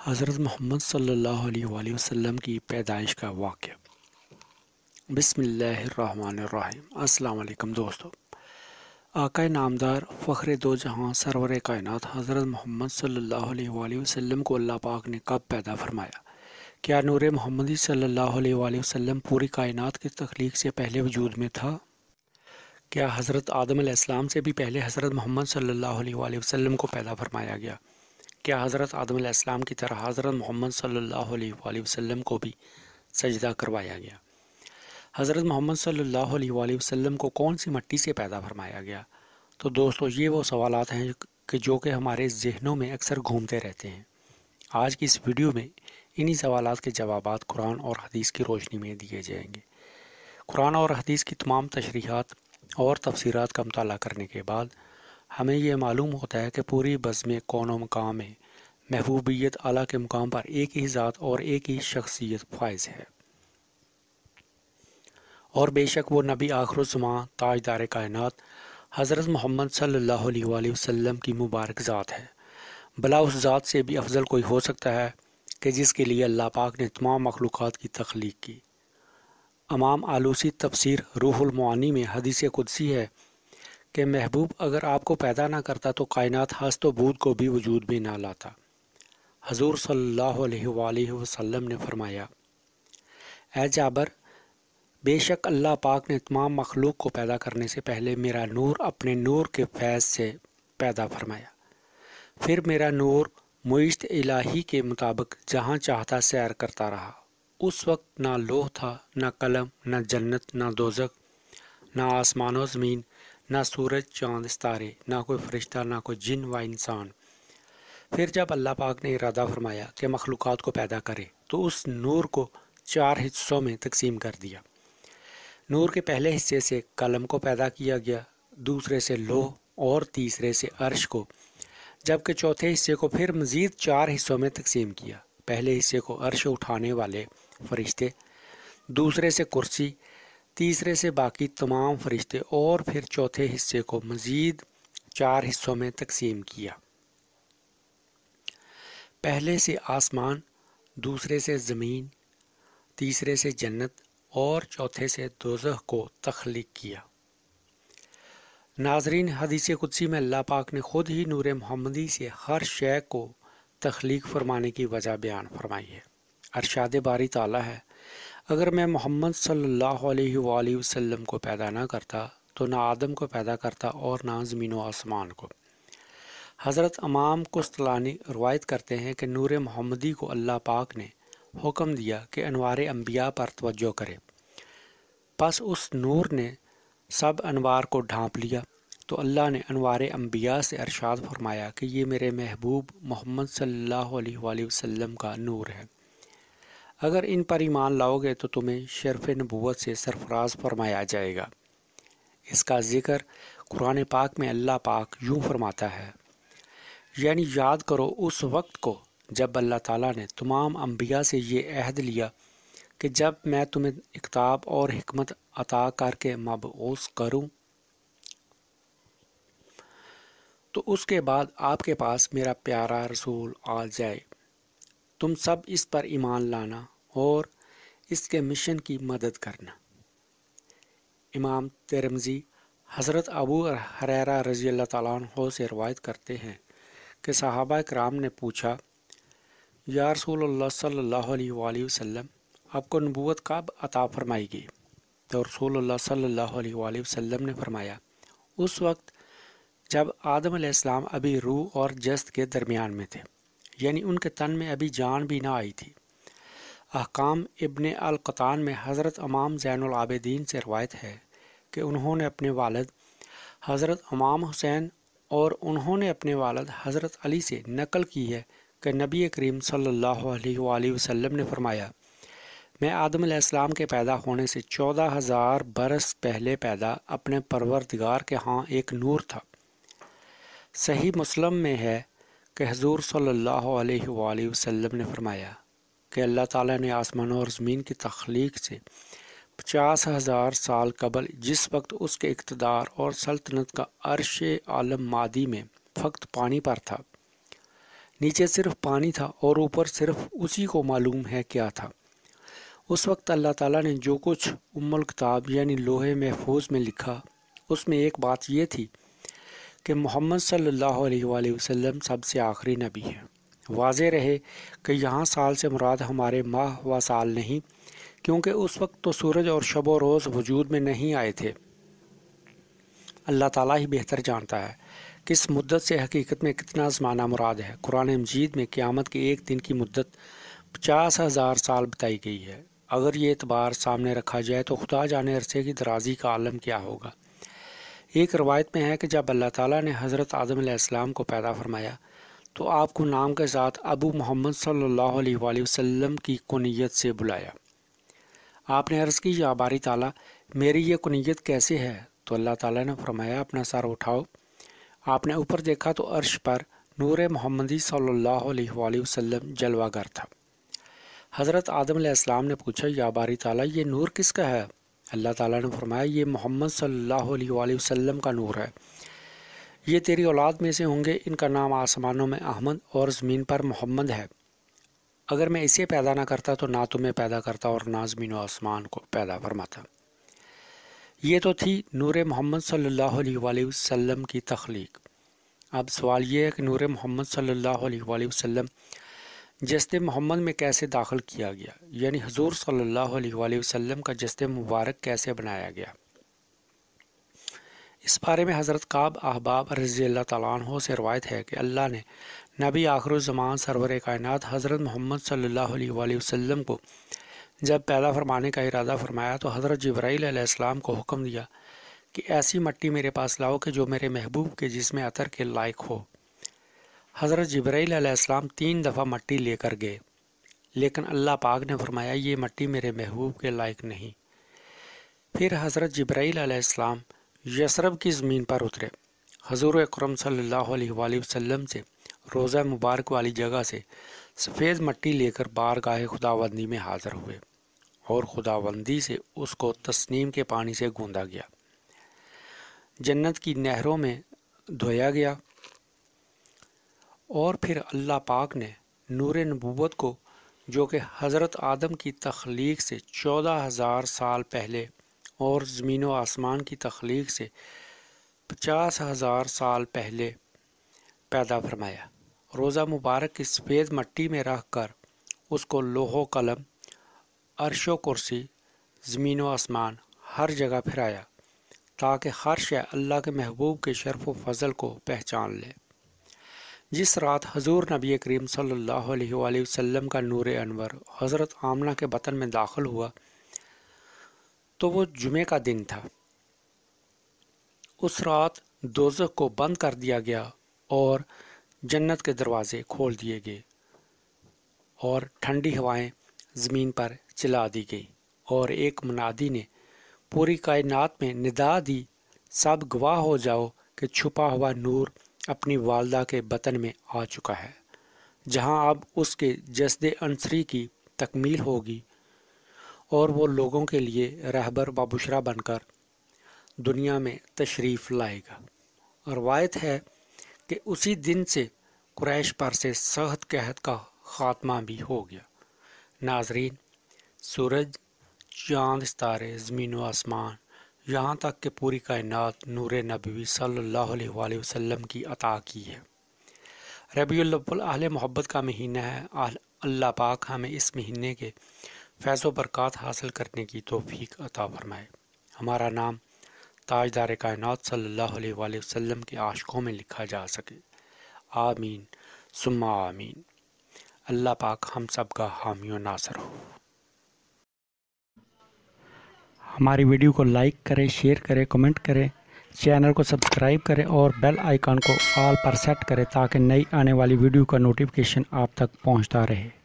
हज़रत मोहम्मद सल्लल्लाहु अलैहि वसल्लम की पैदाइश का वाक़ बिसमीम अस्सलाम दोस्तों। आका नामदार फ़ख्र दो जहाँ सरवर कायनत हज़रत मोहम्मद सल्लल्लाहु अलैहि वसल्लम को अल्लाह पाक ने कब पैदा फरमाया? क्या नूर मोहम्मदी सल्लल्लाहु अलैहि वसल्लम पूरी कायनात की तख्लीक से पहले वजूद में था? क्या हज़रत आदम से भी पहले हज़रत मोहम्मद अलैहि वसल्लम को पैदा फरमाया गया? क्या हज़रत आदम की तरह हज़रत मोहम्मद अलैहि वसल्लम को भी सजदा करवाया गया? हज़रत मोहम्मद अलैहि वसल्लम को कौन सी मट्टी से पैदा फरमाया गया? तो दोस्तों, ये वो सवाल हैं कि जो कि हमारे जहनों में अक्सर घूमते रहते हैं। आज की इस वीडियो में इन्हीं सवाल के जवाब कुरान और हदीस की रोशनी में दिए जाएँगे। कुरान और हदीस की तमाम तशरीहत और तफसीरत का मताल करने के बाद हमें यह मालूम होता है कि पूरी बज़म कौन मकाम है। महबूबियत अला के मुकाम पर एक ही ज़ात और एक ही शख्सियत फायज है। और बेशक वो नबी आखरुज़मा ताजदार कायनत, हज़रत मोहम्मद अलैहि वसल्लम की मुबारक ज़ात है। भला उस ज़ात से भी अफजल कोई हो सकता है कि जिसके लिए अल्लाह पाक ने तमाम मखलूक़ की तख्लीक की। अमाम आलूसी तफसीर रूहुलमानी में हदीस कुदसी है कि महबूब अगर आपको पैदा ना करता तो कायनात हस्त बूद को भी वजूद में ना लाता। हजूर सल्लल्लाहु अलैहि वसल्लम ने फरमाया ए जाबर, बेशक अल्लाह पाक ने तमाम मखलूक को पैदा करने से पहले मेरा नूर अपने नूर के फैज़ से पैदा फरमाया। फिर मेरा नूर मुश्त इलाही के मुताबिक जहाँ चाहता सैर करता रहा। उस वक्त ना लोह था, ना कलम, ना जन्नत, ना दोजक ना आसमान ज़मीन ना सूरज चाँद सितारे, ना कोई फरिश्ता, ना कोई जिन व इंसान। फिर जब अल्लाह पाक ने इरादा फरमाया कि मखलूक़ को पैदा करे तो उस नूर को चार हिस्सों में तकसीम कर दिया। नूर के पहले हिस्से से कलम को पैदा किया गया, दूसरे से लोह और तीसरे से अर्श को, जबकि चौथे हिस्से को फिर मज़ीद चार हिस्सों में तकसीम किया। पहले हिस्से को अर्श उठाने वाले फरिश्ते, दूसरे से कुर्सी तीसरे से बाकी तमाम फरिश्ते और फिर चौथे हिस्से को मज़ीद चार हिस्सों में तकसीम किया। पहले से आसमान, दूसरे से ज़मीन, तीसरे से जन्नत और चौथे से दोजह को तख्लीक किया। नाजरीन, हदीस कुदसी में अल्लाह पाक ने ख़ुद ही नूर मोहम्मदी से हर शय को तख्लीक फरमाने की वजह बयान फरमाई है। अरशाद बारी ताला है अगर मैं मोहम्मद सल्लल्लाहु अलैहि वसल्लम को पैदा ना करता तो ना आदम को पैदा करता और ना ज़मीन व आसमान को। हज़रत अमाम कुस्तलानी रवायत करते हैं कि नूर मोहम्मदी को अल्लाह पाक ने हुक्म दिया कि अनवार अम्बिया पर तवज्जो करे। बस उस नूर ने सब अनवार को ढांप लिया तो अल्लाह ने अनवार अम्बिया से अरशाद फरमाया कि ये मेरे महबूब मोहम्मद अलैहि वसल्लम का नूर है। अगर इन पर ईमान लाओगे तो तुम्हें शरफ नबूत से सरफराज फरमाया जाएगा। इसका ज़िक्र कुरान पाक में अल्लाह पाक यूँ फरमाता है, यानी याद करो उस वक्त को जब अल्लाह ताला ने तमाम अम्बिया से ये अहद लिया कि जब मैं तुम्हें इकताब और हमत अता करके मबूस करूँ तो उसके बाद आपके पास मेरा प्यारा रसूल आ जाए। तुम सब इस पर ईमान लाना और इसके मिशन की मदद करना। इमाम तिरमजी हज़रत अबू हरेरा रज़ी अल्लाह तहो से रवायत करते हैं कि सहाबा कराम ने पूछा, या रसूल अलैहि वसल्लम, आपको नबूत कब अता फरमाई गई तो रसूल अलैहि वसल्लम ने फरमाया, उस वक्त जब आदम अभी रूह और जस्त के दरमियान में थे। यानी उनके तन में अभी जान भी ना आई थी। अहकाम इबन अलकतान में हज़रत अमाम ज़ैनआबदीन से रवायत है कि उन्होंने अपने वालद हज़रत अमाम हुसैन और उन्होंने अपने वालद हज़रत अली से नकल की है कि नबी करीम अलैहि वसल्लम ने फरमाया, मैं आदम के पैदा होने से चौदह हज़ार बरस पहले पैदा अपने परवरदिगार के हाँ एक नूर था। सही मुस्लिम में है कि हजूर अलैहि वसल्लम ने फरमाया कि अल्लाह ताला ने आसमान और ज़मीन की तख्लीक से पचास हज़ार साल कबल जिस वक्त उसके इकतदार और सल्तनत का अरश आलम मादी में फ़क्त पानी पर था, नीचे सिर्फ़ पानी था और ऊपर सिर्फ़ उसी को मालूम है क्या था। उस वक्त अल्लाह ताला ने जो कुछ उम्मल किताब यानी लोहे महफूज में लिखा, उसमें एक बात यह थी कि मोहम्मद सल्लल्लाहु अलैहि वसल्लम सबसे आखिरी नबी है। वाज रहे कि यहाँ साल से मुराद हमारे माह व साल नहीं, क्योंकि उस वक्त तो सूरज और शब व रोज़ वजूद में नहीं आए थे। अल्लाह ताला ही बेहतर जानता है कि इस मुद्दत से हकीकत में कितना ज़माना मुराद है। कुरान मजीद में क़्यामत के एक दिन की मुद्दत पचास हज़ार साल बताई गई है। अगर ये एतबार सामने रखा जाए तो खुदा जाने अरसे की दराजी का आलम क्या होगा? एक रवायत में है कि जब अल्लाह ताला ने हज़रत आदम को पैदा फरमाया तो आपको नाम के साथ अबू मोहम्मद अलैहि वसल्लम की कुनीत से बुलाया। आपने अर्ज़ की, या बारी ताला, मेरी ये कुनीत कैसे है? तो अल्लाह ताला ने फरमाया, अपना सर उठाओ। आपने ऊपर देखा तो अर्श पर नूर मोहम्मदी अलैहि वसल्लम जलवागर था। हज़रत आदम ने पूछा, या बारी ताला, ये नूर किसका है? अल्लाह ताला ने फरमाया, ये मोहम्मद सल्लल्लाहु अलैहि वसल्लम का नूर है। ये तेरी औलाद में से होंगे, इनका नाम आसमानों में अहमद और ज़मीन पर मोहम्मद है। अगर मैं इसे पैदा ना करता तो ना तुम्हें पैदा करता और ना ज़मीन व आसमान को पैदा फरमाता। ये तो थी नूर मोहम्मद सल्लल्लाहु अलैहि वसल्लम की तख्लीक। अब सवाल ये है कि नूर मोहम्मद सल्लल्लाहु अलैहि वसल्लम जस्ते मोहम्मद में कैसे दाखिल किया गया? यानी हजूर सल्लल्लाहु अलैहि वसल्लम का जस्ते मुबारक कैसे बनाया गया? इस बारे में हज़रत काब अहबाब रज़ी अल्लाह तला से रवायत है कि अल्लाह ने नबी आखिर सरवर कायनत हज़रत मोहम्मद सल्लल्लाहु अलैहि वसल्लम को जब पैदा फरमाने का इरादा फरमाया तो हज़रत जब्राईसम को हुक्म दिया कि ऐसी मट्टी मेरे पास लाओ कि जो मेरे महबूब के जिसमें अतर के लायक हो। हज़रत जब्राईसम तीन दफ़ा मट्टी लेकर गए। लेकिन अल्लाह पाक ने फरमाया, ये मट्टी मेरे महबूब के लायक नहीं। फिर हज़रत जब्राईसम यसरब की ज़मीन पर उतरे। हजूर अक्रम वसल्लम से रोज़ा मुबारक वाली जगह से सफ़ेद मट्टी लेकर बार गाहे खुदाबंदी में हाज़िर हुए और खुदाबंदी से उसको तस्नीम के पानी से गूंदा गया। जन्नत की नहरों में धोया गया और फिर अल्लाह पाक ने नूर नबूवत को, जो कि हज़रत आदम की तख्लीक से चौदह हज़ार साल पहले और ज़मीन व आसमान की तख्लीक से पचास हज़ार साल पहले पैदा फरमाया। रोज़ा मुबारक की सफ़ेद मट्टी में रख कर उसको लोहो कलम, अरशो कुर्सी, ज़मीन व आसमान हर जगह फिराया, ताकि हर शय अल्लाह के महबूब के शरफ व फजल को पहचान ले। जिस रात हजूर नबी करीम सल्लल्लाहु का नूर अनवर हज़रत आमना के बतन में दाखिल हुआ तो वो जुमे का दिन था। उस रात दोजक को बंद कर दिया गया और जन्नत के दरवाजे खोल दिए गए और ठंडी हवाएँ ज़मीन पर चला दी गई और एक मनादी ने पूरी कायनात में निदा दी, सब गवाह हो जाओ कि छुपा हुआ नूर अपनी वालदा के बतन में आ चुका है, जहाँ अब उसके जसद अंसरी की तकमील होगी और वो लोगों के लिए रहबर व बुशरा बनकर दुनिया में तशरीफ़ लाएगा। रवायत है कि उसी दिन से क्रैश पर से सख्त कहत का ख़ात्मा भी हो गया। नाजरीन, सूरज, चाँद, सितारे, ज़मीन व आसमान यहाँ तक कि पूरी कायनात नूर नबी अलैहि वसल्लम की अता की है। रबील अल मोहब्बत का महीना है। अल्लाह पाक हमें इस महीने के फैज़ बरक़ात हासिल करने की तोफ़ी अता फ़रमाए। हमारा नाम ताजदार कायनात अलैहि वसल्लम के आशकों में लिखा जा सके। आमीन। सुम्मा आमीन। अल्लाह पाक हम सब का हामी नासर हो। हमारी वीडियो को लाइक करें, शेयर करें, कमेंट करें, चैनल को सब्सक्राइब करें और बेल आइकन को ऑल पर सेट करें ताकि नई आने वाली वीडियो का नोटिफिकेशन आप तक पहुँचता रहे।